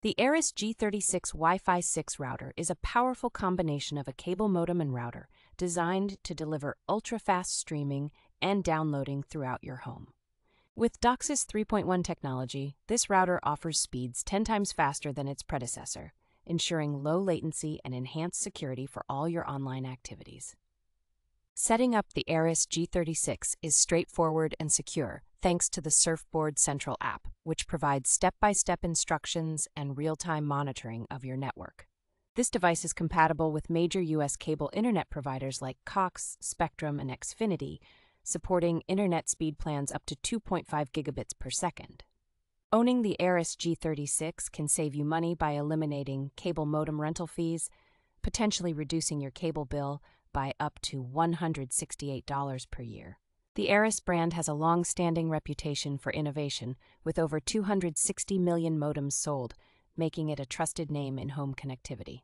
The ARRIS G36 Wi Fi 6 router is a powerful combination of a cable modem and router designed to deliver ultra fast streaming and downloading throughout your home. With DOCSIS 3.1 technology, this router offers speeds 10 times faster than its predecessor, ensuring low latency and enhanced security for all your online activities. Setting up the ARRIS G36 is straightforward and secure thanks to the Surfboard Central app, which provides step by step instructions and real time monitoring of your network. This device is compatible with major U.S. cable internet providers like Cox, Spectrum, and Xfinity, supporting internet speed plans up to 2.5 gigabits per second. Owning the ARRIS G36 can save you money by eliminating cable modem rental fees, potentially reducing your cable bill by up to $168 per year. The ARRIS brand has a long standing reputation for innovation, with over 260 million modems sold, making it a trusted name in home connectivity.